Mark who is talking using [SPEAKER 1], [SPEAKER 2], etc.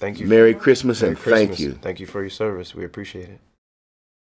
[SPEAKER 1] Thank you.
[SPEAKER 2] Merry Christmas
[SPEAKER 1] Merry
[SPEAKER 2] and thank you.
[SPEAKER 1] Thank you for your service. We appreciate it.